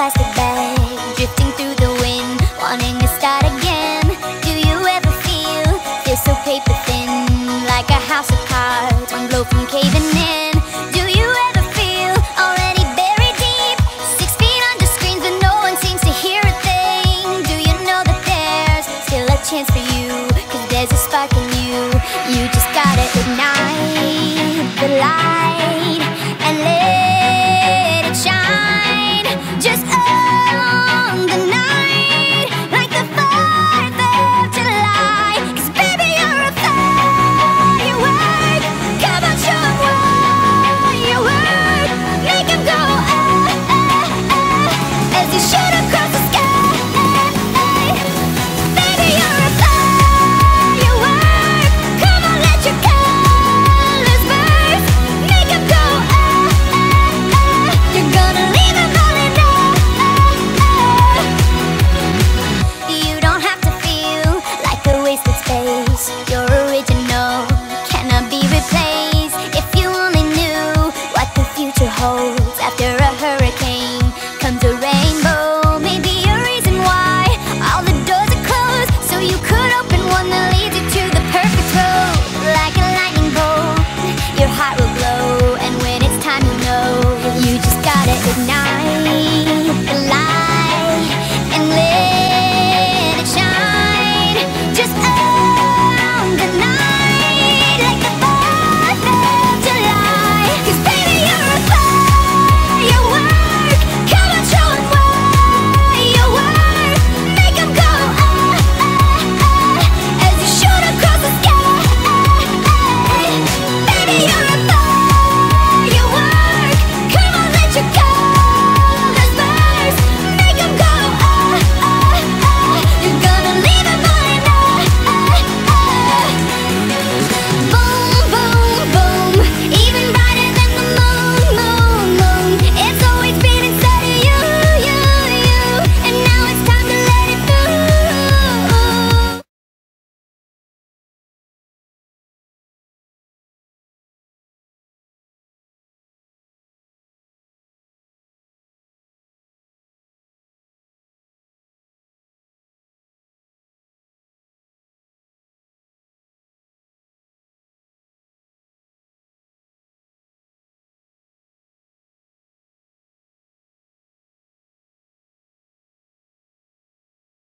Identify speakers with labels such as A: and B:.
A: plastic bag drifting through the wind, wanting to start again? Do you ever feel this so paper thin, like a house of cards, one blow from caving in? Do you ever feel already buried deep, six feet under screens, but no one seems to hear a thing? Do you know that there's still a chance for you?